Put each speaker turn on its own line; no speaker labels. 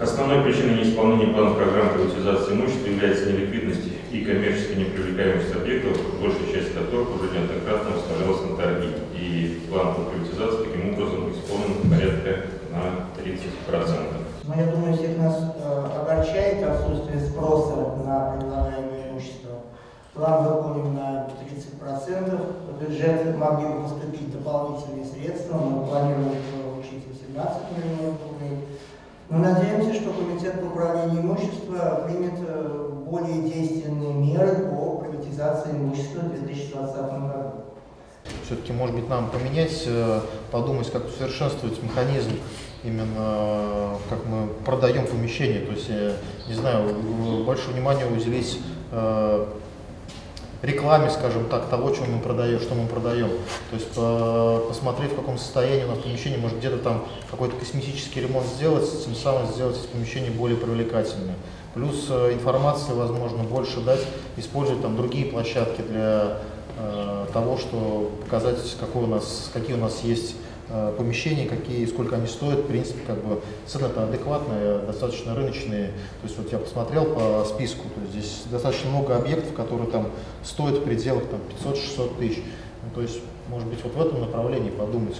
Основной причиной неисполнения плана программы приватизации имущества является неликвидность и коммерческая непривлекаемость объектов, большая часть которых уже неоднократно выставлялась на торги. И план по приватизации таким образом исполнен порядка на 30%.
Но я думаю, всех нас э, огорчает отсутствие спроса на предлагаемое имущество. План выполнен на 30%, в бюджет могли бы поступить дополнительные средства, мы планируем Мы надеемся, что Комитет по управлению имуществом примет э, более действенные меры по приватизации имущества в 2020 году.
Все-таки, может быть, нам поменять, э, подумать, как усовершенствовать механизм именно э, как мы продаем помещение. То есть, не знаю, больше внимания уделить рекламе, скажем так, того, что мы продаем, что мы продаем. То есть по, посмотреть, в каком состоянии у нас помещение, может где-то там какой-то косметический ремонт сделать, тем самым сделать эти помещения более привлекательными. Плюс э, информации, возможно, больше дать, использовать там другие площадки для э, того, что показать, какой у нас, какие у нас есть Э, помещений, какие, сколько они стоят, в принципе, как бы цены-то адекватные, достаточно рыночные. То есть вот я посмотрел по списку, то есть здесь достаточно много объектов, которые там стоят в пределах там 500-600 тысяч. Ну, то есть, может быть, вот в этом направлении подумать.